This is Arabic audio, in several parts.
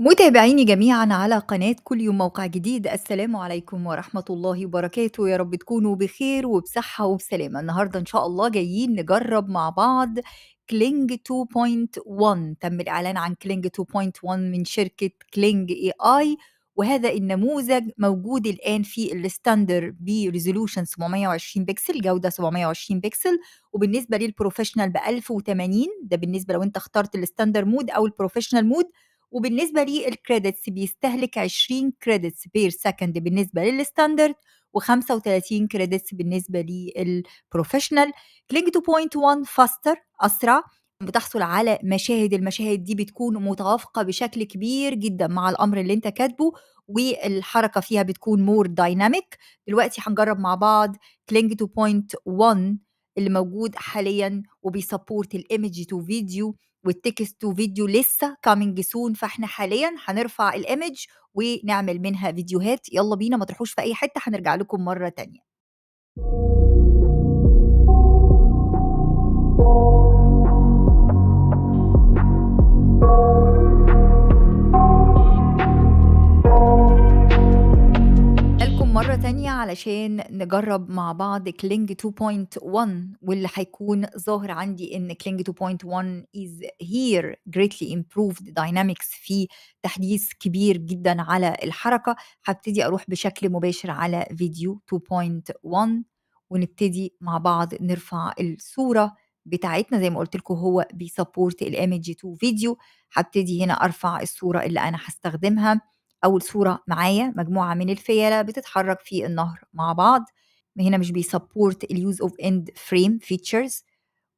متابعيني جميعًا على قناة كل يوم موقع جديد، السلام عليكم ورحمة الله وبركاته، يا رب تكونوا بخير وبصحة وبسلامة. النهارده إن شاء الله جايين نجرب مع بعض Kling 2.1 تم الإعلان عن Kling 2.1 من شركة Kling AI وهذا النموذج موجود الآن في ال standard ب resolution 720 بكسل جودة 720 بكسل. وبالنسبة لل professional ب 1080 ده بالنسبة لو أنت اخترت ال standard mode أو ال professional mode. وبالنسبة للcredits بيستهلك 20 credits per second بالنسبة للستاندرد و35 credits بالنسبة للprofessional. Kling 2.1 faster أسرع، بتحصل على مشاهد، المشاهد دي بتكون متوافقة بشكل كبير جدًا مع الأمر اللي أنت كاتبه، والحركة فيها بتكون more dynamic. دلوقتي هنجرب مع بعض Kling 2.1 اللي موجود حاليًا وبيsupport الimage to video to video لسه coming soon فإحنا حاليًا هنرفع الimage ونعمل منها فيديوهات، يالّا بينا ما تروحوش في أي حتة هنرجع لكم مرة تانية. علشان نجرب مع بعض Kling 2.1 واللي هيكون ظاهر عندي إن Kling 2.1 is here greatly improved dynamics في تحديث كبير جدًا على الحركة، هابتدي أروح بشكل مباشر على فيديو 2.1 ونبتدي مع بعض نرفع الصورة بتاعتنا. زي ما قُلت لكم هو بيsupport الimage to video. هابتدي هنا أرفع الصورة اللي أنا هاستخدمها. أول صورة معايا مجموعة من الفيلة بتتحرك في النهر مع بعض، هنا مش بيsupport الuse of end frame features.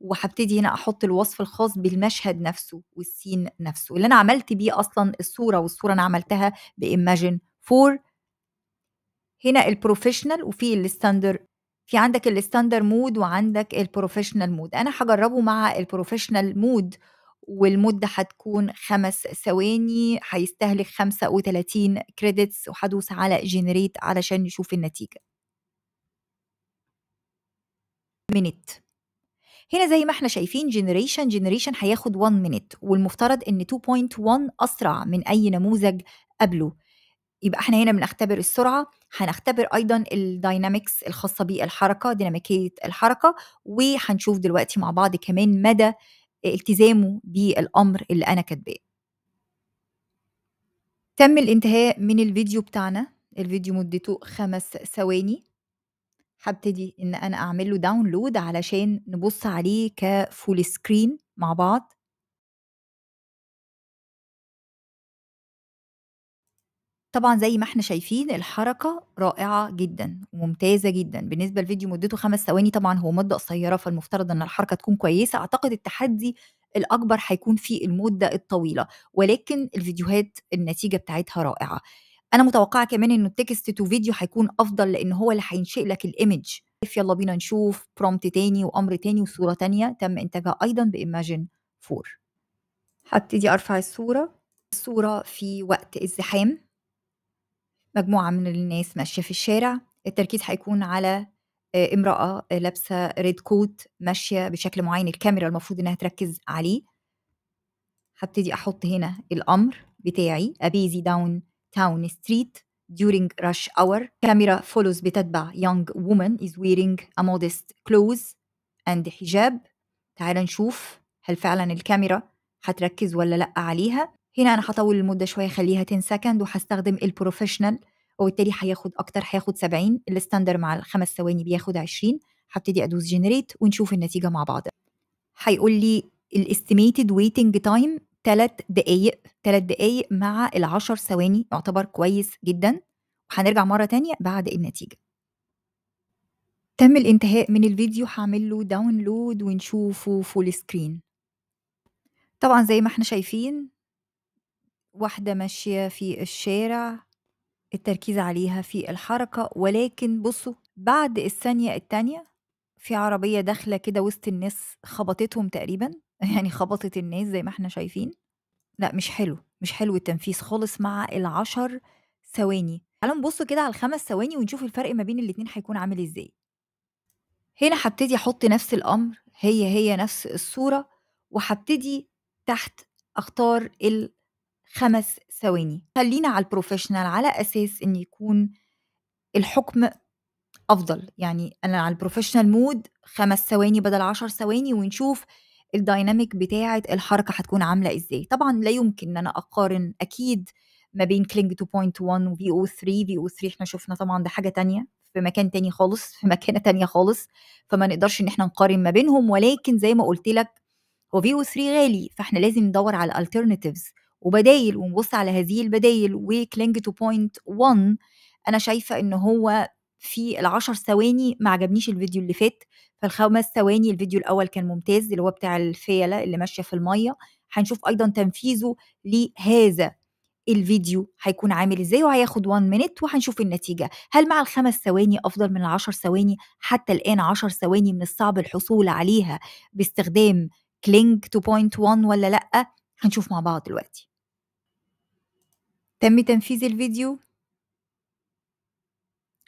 وهابتدي هنا أحط الوصف الخاص بالمشهد نفسه والسين نفسه، اللي أنا عملت بيه أصلًا الصورة والصورة أنا عملتها بImagen 4 هنا الprofessional وفي الstandard في عندك الstandard mode وعندك الprofessional mode أنا هاجربه مع الprofessional mode والمدة هتكون 5 ثواني، هيستهلك 35 credits وهادوس على generate علشان نشوف النتيجة. minute هنا زي ما إحنا شايفين generation generation هياخد 1 minute والمفترض إن 2.1 أسرع من أي نموذج قبله، يبقى إحنا هنا بنختبر السرعة، هنختبر أيضًا الdynamics الخاصة بالحركة ديناميكية الحركة، وهنشوف دلوقتي مع بعض كمان مدى التزامه بالأمر اللي أنا كاتباه. تم الانتهاء من الفيديو بتاعنا، الفيديو مدته 5 ثواني. هابتدي إن أنا أعمل له download علشان نبُص عليه كfull screen مع بعض. طبعًا زي ما إحنا شايفين الحركة رائعة جدًا وممتازة جدًا، بالنسبة لفيديو مدته 5 ثواني طبعًا هو مدة قصيرة فالمفترض إن الحركة تكون كويسة، أعتقد التحدي الأكبر هيكون في المدة الطويلة، ولكن الفيديوهات النتيجة بتاعتها رائعة. أنا متوقعة كمان إنه الtext to video هيكون أفضل لإن هو اللي هينشئ لك الimage. يالّا بينا نشوف prompt تاني وأمر تاني وصورة تانية تم إنتاجها أيضًا بImagen 4. هابتدي أرفع الصورة، الصورة في وقت الزحام. مجموعة من الناس ماشية في الشارع، التركيز هيكون على آآ امرأة لابسة red coat ماشية بشكل معين الكاميرا المفروض إنها تركز عليه. هابتدي أحط هنا الأمر بتاعي a busy downtown street during rush hour camera follows بتتبع young woman is wearing a modest clothes and حجاب. تعالَ نشوف هل فعلًا الكاميرا هتركز والّا لأ عليها. هنا أنا هاطوّل المدة شوية أخلّيها 10 second وهاستخدم الprofessional وبالتالي هياخد أكتر هياخد 70 الstandard مع ال5 ثواني بياخد 20 هابتدي أدوس generate ونشوف النتيجة مع بعض. هيقول لي الestimated waiting time 3 دقايق، 3 دقايق مع ال10 ثواني يعتبر كويس جدًا، وهنرجع مرة تانية بعد النتيجة. تم الانتهاء من الفيديو هاعمل له download ونشوفه full screen. طبعًا زي ما إحنا شايفين واحدة ماشية في الشارع، التركيز عليها في الحركة، ولكن بُصّوا بعد الثانية التانية في عربية داخلة كده وسط الناس خبطتهم تقريبًا، يعني خبطت الناس زي ما إحنا شايفين. لأ مش حلو، مش حلو التنفيذ خالص مع ال10 ثواني. تعالوا نبُص كده على ال5 ثواني ونشوف الفرق ما بين الاتنين هيكون عامل إزاي. هنا هابتدي أحط نفس الأمر، هي، هي نفس الصورة، وهابتدي تحت أختار 5 ثواني. خلّينا على الprofessional على أساس إن يكون الحُكم أفضل، يعني أنا على الprofessional mode 5 ثواني بدل 10 ثواني ونشوف الdynamic بتاعة الحركة هتكون عاملة إزاي. طبعًا لا يمكن إن أنا أقارن أكيد ما بين Kling 2.1 وVO3، VO3 إحنا شُفنا طبعًا ده حاجة تانية، في مكان تاني خالص، في مكانة تانية خالص، فما نقدرش إن إحنا نقارن ما بينهم، ولكن زي ما قُلت لك هو VO3 غالي، فإحنا لازم ندوّر على alternatives وبدايل ونبُص على هذه البدايل وKling 2.1 أنا شايفة إن هو في ال10 ثواني ما عجبنيش الفيديو اللي فات، فال5 ثواني الفيديو الأول كان ممتاز اللي هو بتاع الفيلة اللي ماشية في المَيّة، هنشوف أيضًا تنفيذه لهذا الفيديو هيكون عامل إزاي وهياخد 1 minute وهنشوف النتيجة. هل مع ال5 ثواني أفضل من ال10 ثواني؟ حتى الآن 10 ثواني من الصعب الحصول عليها باستخدام Kling 2.1 والّا لأ؟ هنشوف مع بعض دلوقتي. تم تنفيذ الفيديو.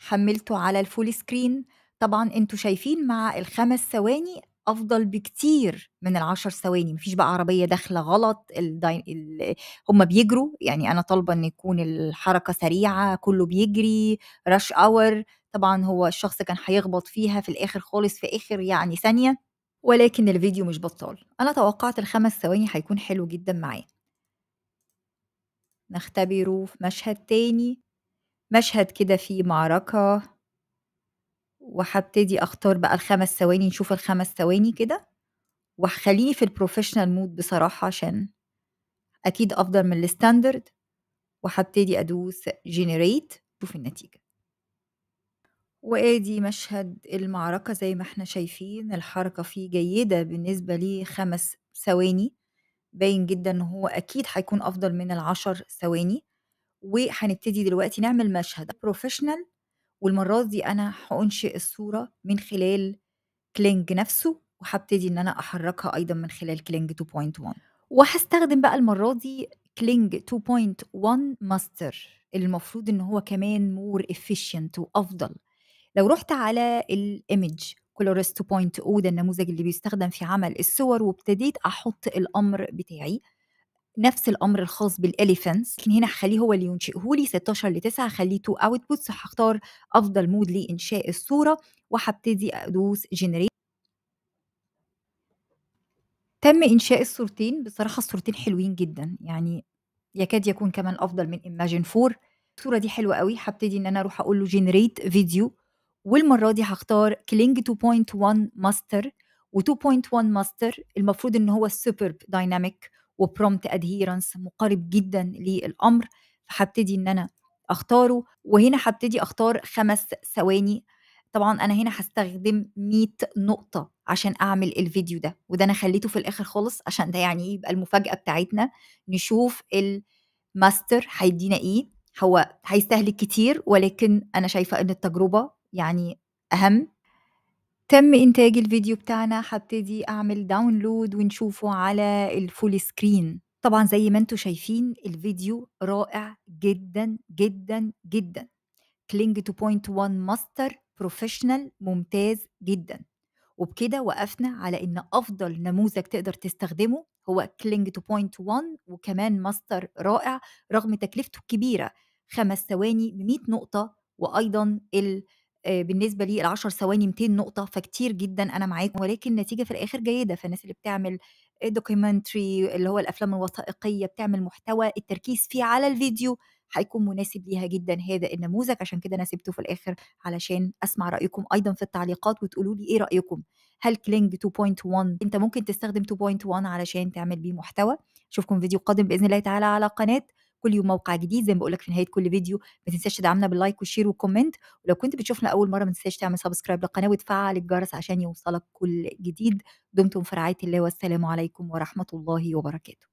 حمّلته على الfull screen طبعًا أنتم شايفين مع ال5 ثواني أفضل بكتير من ال10 ثواني، ما فيش بقى عربية داخلة غلط، الدي ال هُم بيجروا، يعني أنا طالبة إن يكون الحركة سريعة، كُلّه بيجري، rush hour طبعًا هو الشخص كان هيخبط فيها في الآخر خالص في آخر يعني ثانية، ولكن الفيديو مش بطّال. أنا توقعت ال5 ثواني هيكون حلو جدًا معاه. نختبره في مشهد تاني، مشهد كده فيه معركة. وهابتدي أختار بقى ال5 ثواني، نشوف ال5 ثواني كده، وهاخلّيني في الprofessional mode بصراحة عشان أكيد أفضل من الstandard وهابتدي أدوس generate شوف النتيجة. وآدي مشهد المعركة زي ما إحنا شايفين، الحركة فيه جيدة بالنسبة ل5 ثواني، باين جدًا إن هو أكيد هيكون أفضل من ال10 ثواني، وهنبتدي دلوقتي نعمل مشهد professional والمرّة دي أنا هأنشئ الصورة من خلال Kling نفسه، وهابتدي إن أنا أحرّكها أيضًا من خلال Kling 2.1 وهاستخدم بقى المرّة دي Kling 2.1 master اللي المفروض إن هو كمان more efficient وأفضل. لو رُحت على الimage colorist 2.0 ده النموذج اللي بيستخدم في عمل الصور، وابتديت أحُط الأمر بتاعي، نفس الأمر الخاص بالelephants لكن هنا هاخلّيه هو اللي ينشئه لي 16 ل9 هاخلّيه to outputs هاختار أفضل مود لإنشاء الصورة، وهابتدي أدوس generate. تم إنشاء الصورتين، بصراحة الصورتين حلوين جدًا، يعني يكاد يكون كمان أفضل من Imagen 4 الصورة دي حلوة أوي، هابتدي إن أنا أروح أقول له generate video والمرّة دي هاختار Kling 2.1 master و2.1 master المفروض إن هو superb dynamic وprompt adherence مقارب جدًا للأمر، فهابتدي إن أنا أختاره، وهنا هابتدي أختار 5 ثواني، طبعًا أنا هنا هاستخدم 100 نقطة عشان أعمل الفيديو ده، وده أنا خلّيته في الآخر خالص عشان ده يعني يبقى المفاجأة بتاعتنا، نشوف الmaster هيدّينا إيه، هو هيستهلك كتير ولكن أنا شايفة إن التجربة يعني أهم. تم إنتاج الفيديو بتاعنا، هابتدي أعمل download ونشوفه على الfull screen طبعًا زي ما أنتم شايفين الفيديو رائع جدًا، جدًا، جدًا. Kling 2.1 master professional ممتاز جدًا. وبكده وقفنا على إن أفضل نموذج تقدر تستخدمه هو Kling 2.1 وكمان master رائع رغم تكلفته الكبيرة، 5 ثواني ب100 نقطة، وأيضًا ال بالنسبة لي ال10 ثواني 200 نقطة، فكتير جدًا أنا معاكم، ولكن النتيجة في الآخر جيدة، فالناس اللي بتعمل documentary اللي هو الأفلام الوثائقية، بتعمل محتوى التركيز فيه على الفيديو، هيكون مناسب ليها جدًا هذا النموذج، عشان كده أنا سِبته في الآخر علشان أسمع رأيكم أيضًا في التعليقات وتقولوا لي إيه رأيكم، هل Kling 2.1 أنت ممكن تستخدم 2.1 علشان تعمل بيه محتوى؟ أشوفكم في فيديو قادم بإذن الله تعالى على قناة كل يوم موقع جديد، زي ما باقول لك في نهاية كل فيديو. ما تنساش تدعمنا بال like وال share وال comment، ولو كنت بتشوفنا أول مرّة ما تنساش تعمل subscribe للقناة وتفعّل الجرس عشان يوصلك كل جديد، دمتم في رعاية الله والسلام عليكم ورحمة الله وبركاته.